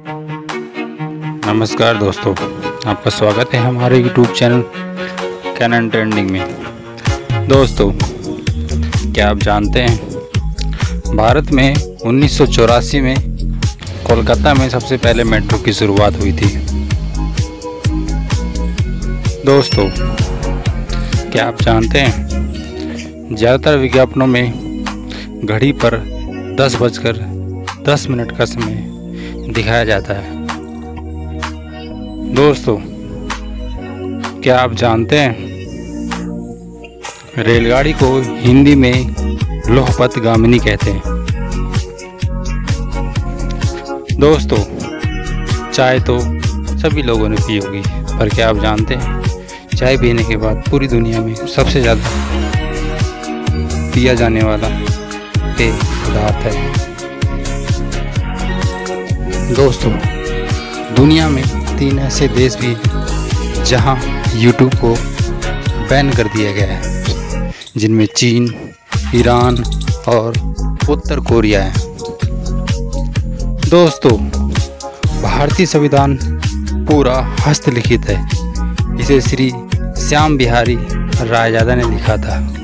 नमस्कार दोस्तों, आपका स्वागत है हमारे YouTube चैनल कैनन ट्रेंडिंग में। दोस्तों, क्या आप जानते हैं, भारत में उन्नीस सौ चौरासी में कोलकाता में सबसे पहले मेट्रो की शुरुआत हुई थी। दोस्तों, क्या आप जानते हैं, ज़्यादातर विज्ञापनों में घड़ी पर दस बजकर दस मिनट का समय दिखाया जाता है। दोस्तों, क्या आप जानते हैं, रेलगाड़ी को हिंदी में लोहपत गामिनी कहते हैं। दोस्तों, चाय तो सभी लोगों ने पी होगी, पर क्या आप जानते हैं, चाय पीने के बाद पूरी दुनिया में सबसे ज़्यादा पिया जाने वाला पेय पदार्थ है। दोस्तों दुनिया में तीन ऐसे देश भी जहाँ यूट्यूब को बैन कर दिया गया है। जिनमें चीन, ईरान और उत्तर कोरिया है। दोस्तों, भारतीय संविधान पूरा हस्तलिखित है। इसे श्री श्याम बिहारी रायजादा ने लिखा था।